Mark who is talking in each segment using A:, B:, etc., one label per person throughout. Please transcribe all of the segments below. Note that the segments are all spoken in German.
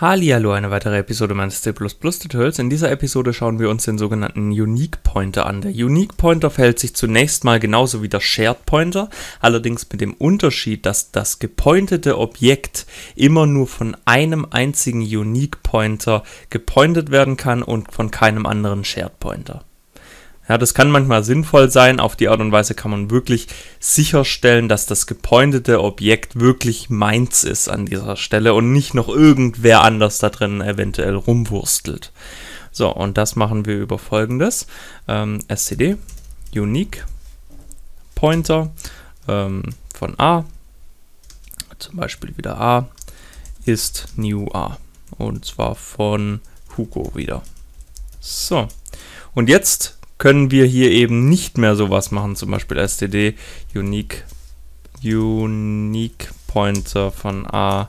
A: Hallihallo, eine weitere Episode meines C++ Tutorials. In dieser Episode schauen wir uns den sogenannten Unique Pointer an. Der Unique Pointer verhält sich zunächst mal genauso wie der Shared Pointer, allerdings mit dem Unterschied, dass das gepointete Objekt immer nur von einem einzigen Unique Pointer gepointet werden kann und von keinem anderen Shared Pointer. Ja, das kann manchmal sinnvoll sein. Auf die Art und Weise kann man wirklich sicherstellen, dass das gepointete Objekt wirklich meins ist an dieser Stelle und nicht noch irgendwer anders da drin eventuell rumwurstelt. So, und das machen wir über folgendes. Ähm, std unique pointer ähm, von a, zum Beispiel wieder a, ist new a. Und zwar von Hugo wieder. So, und jetzt können wir hier eben nicht mehr sowas machen, zum Beispiel std unique, unique pointer von a,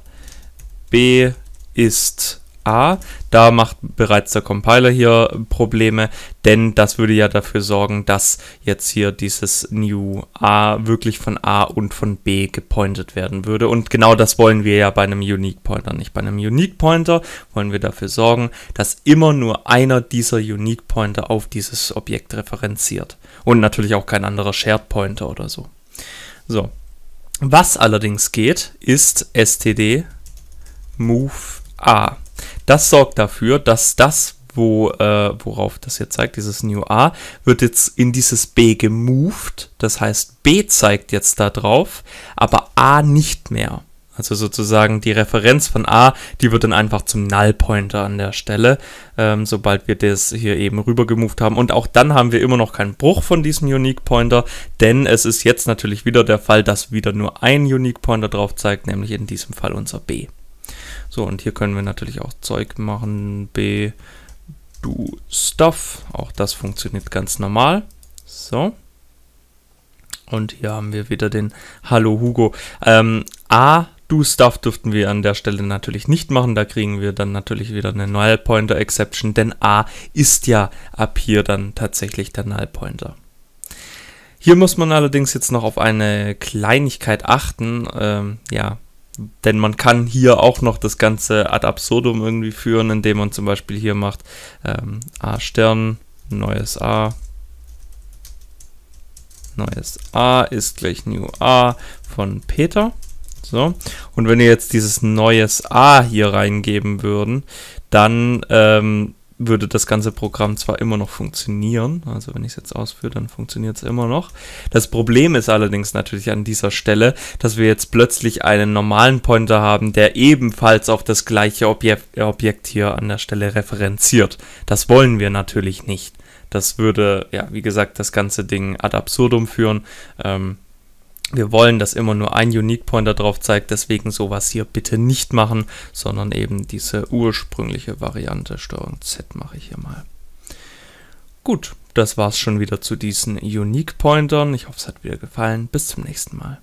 A: b ist A. Da macht bereits der Compiler hier Probleme, denn das würde ja dafür sorgen, dass jetzt hier dieses New A wirklich von A und von B gepointet werden würde. Und genau das wollen wir ja bei einem Unique Pointer nicht. Bei einem Unique Pointer wollen wir dafür sorgen, dass immer nur einer dieser Unique Pointer auf dieses Objekt referenziert. Und natürlich auch kein anderer Shared Pointer oder so. So. Was allerdings geht, ist std move a. Das sorgt dafür, dass das, wo, äh, worauf das jetzt zeigt, dieses New A, wird jetzt in dieses B gemoved. Das heißt, B zeigt jetzt da drauf, aber A nicht mehr. Also sozusagen die Referenz von A, die wird dann einfach zum Null-Pointer an der Stelle, ähm, sobald wir das hier eben rüber gemoved haben. Und auch dann haben wir immer noch keinen Bruch von diesem Unique-Pointer, denn es ist jetzt natürlich wieder der Fall, dass wieder nur ein Unique-Pointer drauf zeigt, nämlich in diesem Fall unser B. So, und hier können wir natürlich auch Zeug machen. B, do stuff. Auch das funktioniert ganz normal. So. Und hier haben wir wieder den Hallo Hugo. Ähm, A, do stuff dürften wir an der Stelle natürlich nicht machen. Da kriegen wir dann natürlich wieder eine Null Pointer Exception, denn A ist ja ab hier dann tatsächlich der Null Pointer. Hier muss man allerdings jetzt noch auf eine Kleinigkeit achten. Ähm, ja, denn man kann hier auch noch das Ganze ad absurdum irgendwie führen, indem man zum Beispiel hier macht ähm, A Stern, neues A, neues A ist gleich New A von Peter. So, und wenn wir jetzt dieses neues A hier reingeben würden, dann ähm, würde das ganze Programm zwar immer noch funktionieren, also wenn ich es jetzt ausführe, dann funktioniert es immer noch. Das Problem ist allerdings natürlich an dieser Stelle, dass wir jetzt plötzlich einen normalen Pointer haben, der ebenfalls auf das gleiche Objekt, Objekt hier an der Stelle referenziert. Das wollen wir natürlich nicht. Das würde, ja, wie gesagt, das ganze Ding ad absurdum führen. Ähm, wir wollen, dass immer nur ein Unique Pointer drauf zeigt, deswegen sowas hier bitte nicht machen, sondern eben diese ursprüngliche Variante. Steuerung Z mache ich hier mal. Gut, das war's schon wieder zu diesen Unique Pointern. Ich hoffe, es hat wieder gefallen. Bis zum nächsten Mal.